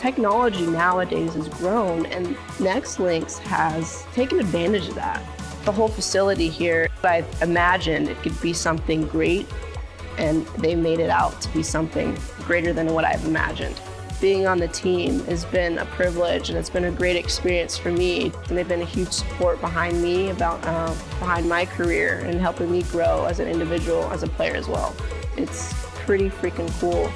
Technology nowadays has grown and NextLinks has taken advantage of that. The whole facility here, I imagined it could be something great and they made it out to be something greater than what I've imagined. Being on the team has been a privilege and it's been a great experience for me. And they've been a huge support behind me, about uh, behind my career and helping me grow as an individual, as a player as well. It's pretty freaking cool.